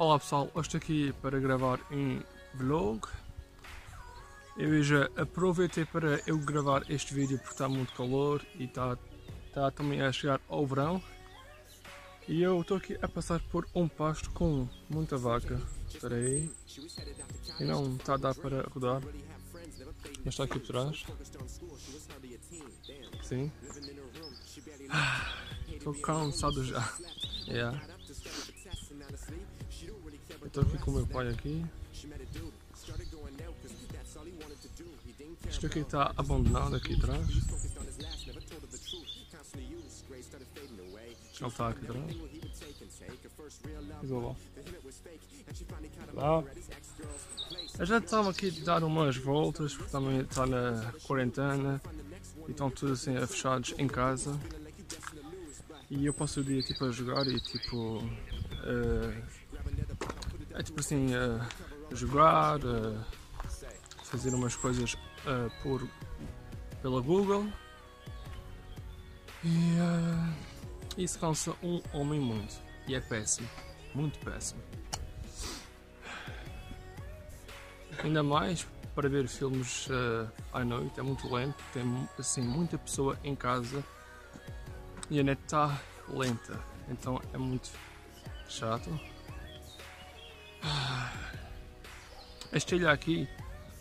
Olá pessoal, hoje estou aqui para gravar um vlog. Eu já aproveitei para eu gravar este vídeo porque está muito calor e está, está também a chegar ao verão. E eu estou aqui a passar por um pasto com muita vaca. Espera aí. E não está a dar para rodar. Mas está aqui por trás. Sim. Ah, Estou cansado já. Yeah. Estou aqui com o meu pai aqui. Isto aqui está abandonado aqui atrás. Ele está aqui atrás. Vou lá. Lá. A gente estava aqui a dar umas voltas, porque também está na quarentena e estão todos assim fechados em casa. E eu passo o dia tipo a jogar e tipo. eh, é tipo assim, eh, jogar, eh, fazer umas coisas eh, por, pela Google. E isso cansa um homem muito. E é péssimo. Muito péssimo. Ainda mais para ver filmes à noite, é muito lento, tem assim muita pessoa em casa e a net está lenta, então é muito chato. Esta ilha aqui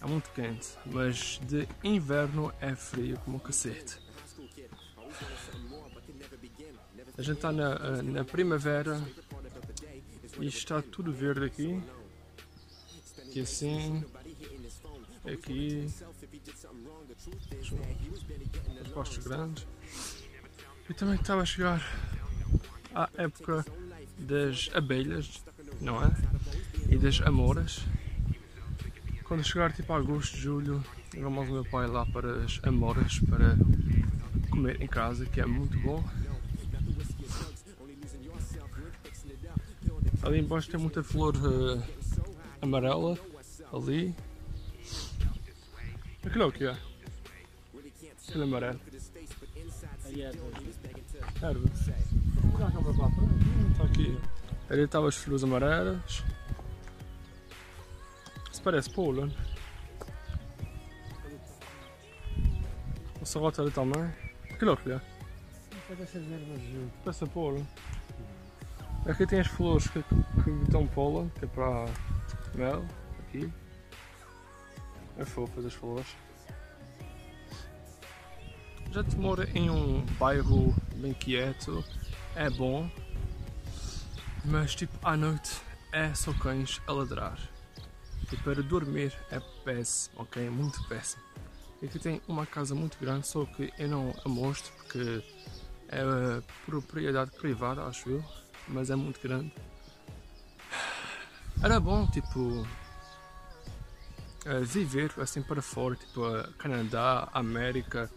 é muito quente, mas de inverno é frio como cacete. A gente está na, eh, na primavera e está tudo verde aqui. Aqui assim, aqui, os postos grandes. E também estava a chegar à época das abelhas, não é? E das amoras. Quando chegar tipo agosto, julho, vamos o meu pai lá para as amoras para comer em casa, que é muito bom. Ali embaixo tem muita flor eh, amarela, ali. Aquilo é o que é? É amarelo. Está aqui. Ali estavam as flores amarelas. Parece pólen. O serrote ali também. Aquilo é o que é? Parece pólen. Aqui tem as flores que, que dão pólen, que é para mel. Aqui. É fofas as flores. Já te mora em um bairro bem quieto, é bom, mas tipo à noite é só cães a ladrar. E para dormir é péssimo, ok? Muito péssimo. E aqui tem uma casa muito grande, só que eu não a mostro porque é propriedade privada, acho eu, mas é muito grande. Era bom, tipo, eh, viver assim para fora, tipo eh, Canadá, América,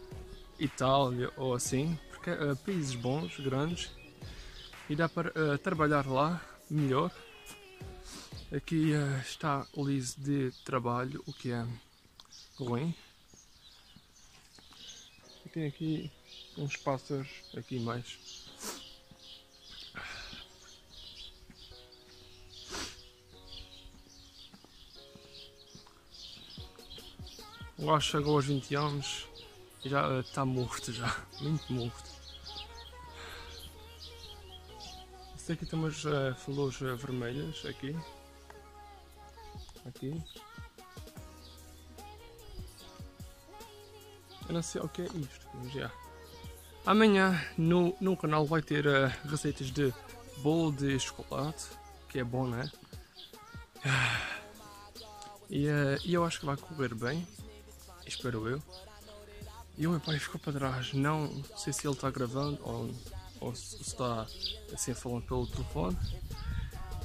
Itália ou assim, porque é países bons, grandes e dá para eh, trabalhar lá melhor. Aqui eh, está liso de trabalho, o que é ruim. E tem aqui uns pássaros aqui mais. O gajo chegou aos 20 anos e já está morto já, muito morto. Este aqui tem umas eh, flores eh, vermelhas aqui. Aqui. Eu não sei o que é isto, mas já. Amanhã no, no canal vai ter eh, receitas de bolo de chocolate, que é bom, né? E, e eu acho que vai correr bem, espero eu. E o meu pai ficou para trás, não sei se ele está gravando ou, ou se está assim falando pelo telefone.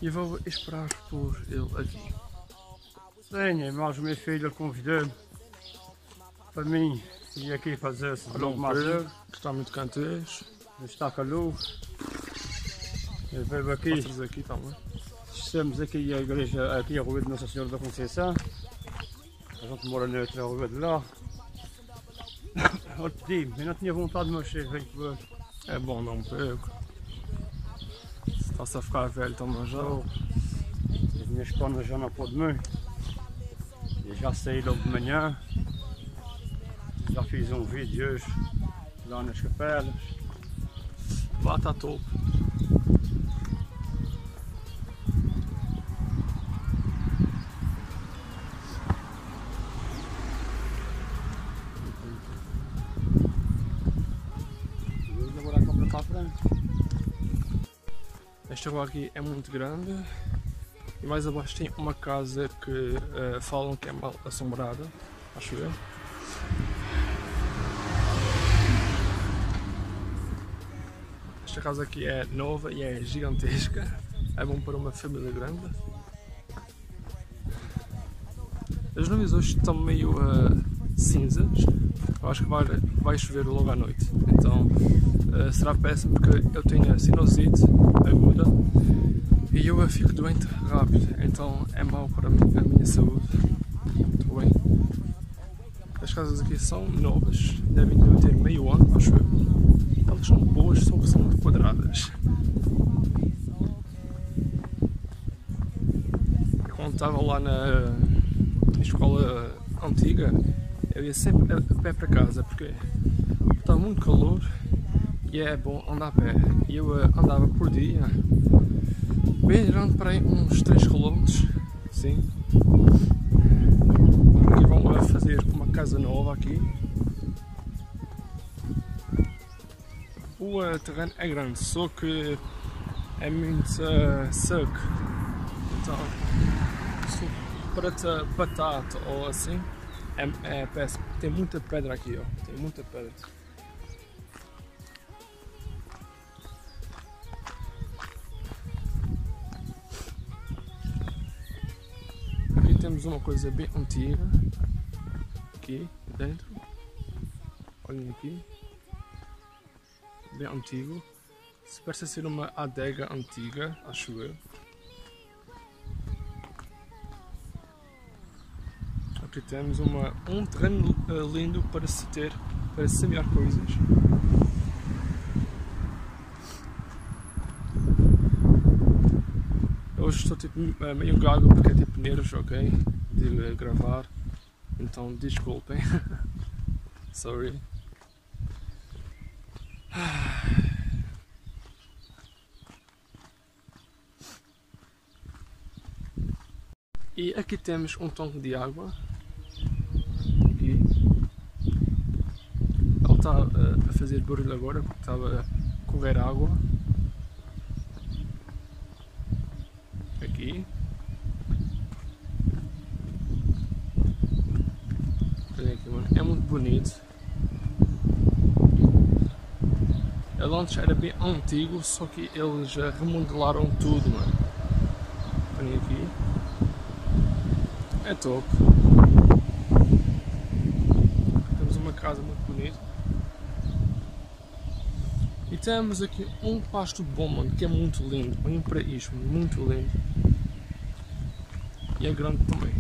E vou esperar por ele aqui. Sim, mas o meu filho convidou-me para mim ir aqui fazer esse Olha mais está muito cantês. Está calor. Eu veio aqui, aqui também. estamos aqui a igreja, aqui a rua de Nossa Senhora da Conceição. A gente mora na outra rua de lá. Eu te digo, eu não tinha vontade de mexer, vem comer. É bom, não. Se está-se a ficar velho também já. As minhas pernas já não podem mais. Já saí logo de manhã. Já fiz um vídeo hoje lá nas capelas. Lá está top. Vamos agora aqui é muito grande. E mais abaixo tem uma casa que eh, falam que é mal assombrada. Acho eu. Esta casa aqui é nova e é gigantesca. É bom para uma família grande. As nuvens hoje estão meio eh, cinzas. Eu acho que vai, vai chover logo à noite. Então eh, será péssimo porque eu tenho sinusite aguda e eu fico doente rápido. Então é mau para a minha, saúde. Muito bem. As casas aqui são novas, devem ter meio ano, acho eu. Elas são boas, só que são muito quadradas. Quando estava lá na escola antiga, eu ia sempre a, pé para casa porque estava muito calor e é bom andar a pé. E eu eh, andava por dia, grande para aí uns 3 km, sim. Aqui vão eh, fazer uma casa nova aqui. O eh, terreno é grande, só que é muito eh, seco. Então, para batata ou assim, é, é péssimo. Tem muita pedra aqui, ó. Tem muita pedra. Uma coisa bem antiga. Aqui dentro. Olhem aqui. Bem antigo. Se parece ser uma adega antiga, acho eu. Aqui temos uma, um terreno eh, lindo para se ter, para semear coisas. Hoje estou tipo eh, meio gago porque é tipo nervos, ok? De eh, gravar. Então desculpem. Sorry. E aqui temos um tanque de água. Aqui. Ele está eh, a fazer barulho agora porque estava a correr água. Aqui. Olha aqui, mano. É muito bonito. Ele antes era bem antigo, só que eles eh, remodelaram tudo, mano. Olhem aqui. É top. Temos uma casa muito bonita. E temos aqui um pasto bom, mano, que é muito lindo. Olhem para isto, muito lindo. E é grande também.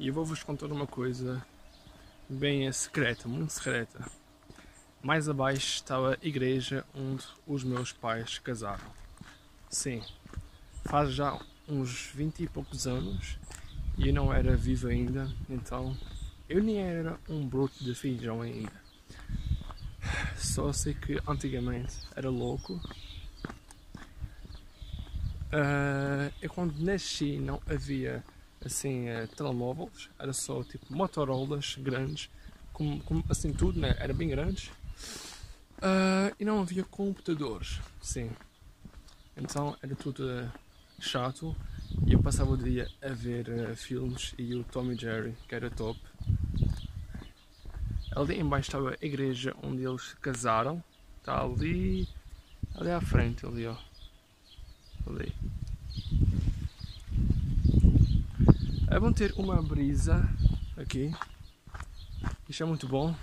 E eu vou-vos contar uma coisa bem secreta, muito secreta. Mais abaixo estava a igreja onde os meus pais casaram. Sim, faz já uns 20 e poucos anos e eu não era vivo ainda, então eu nem era um broto de feijão ainda. Só sei que antigamente era louco. Ah, eu quando nasci não havia assim eh, telemóveis, era só tipo Motorolas grandes, como, como assim tudo, né? Era bem grandes. Ah, e não havia computadores, sim. Então era tudo eh, chato e eu passava o dia a ver eh, filmes e o Tom e Jerry, que era top. Ali embaixo estava a igreja onde eles casaram. Está ali, ali à frente, ali ó. Ali. É bom ter uma brisa aqui. Isto é muito bom.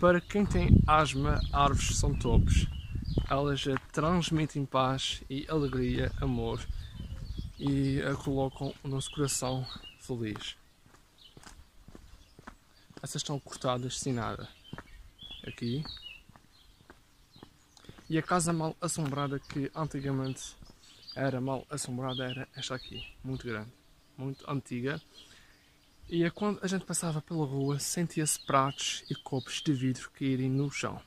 Para quem tem asma, árvores são tops. Elas transmitem paz e alegria, amor e a colocam o nosso coração feliz. Essas estão cortadas sem nada. Aqui. E a casa mal assombrada que antigamente era mal assombrada era esta aqui, muito grande, muito antiga. E é quando a gente passava pela rua sentia-se pratos e copos de vidro caírem no chão.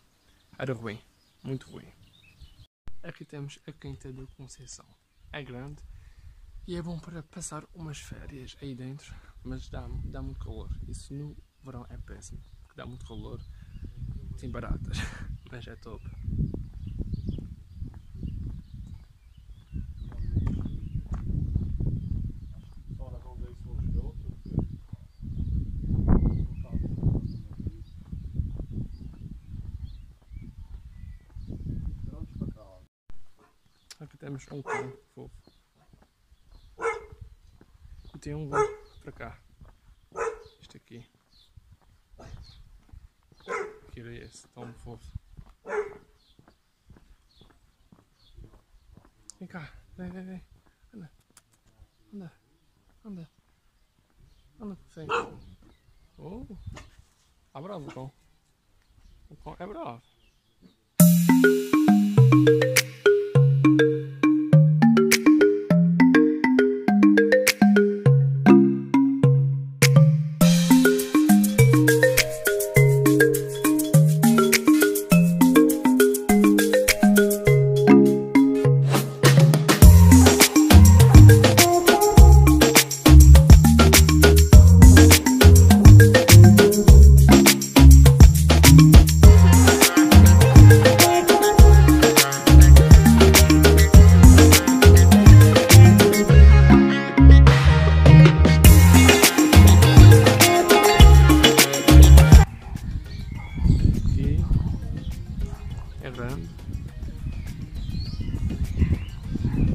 Era ruim, muito ruim. Aqui temos a Quinta da Conceição. É grande e é bom para passar umas férias aí dentro, mas dá, dá muito calor. Isso no verão é péssimo, porque dá muito calor, tem baratas, mas é top. Temos um cão fofo. E tem um lá para cá. Este aqui. Que era esse, tão fofo. Vem cá, vem, vem, vem. Anda. Anda. Anda. Anda frente. Oh. Ah, bravo o cão. O cão é bravo.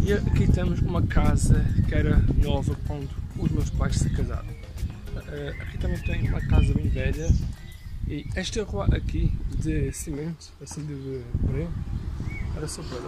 E aqui temos uma casa que era nova quando os meus pais se casaram. Eh, aqui também tem uma casa bem velha e esta rua aqui de cimento assim de breu era só para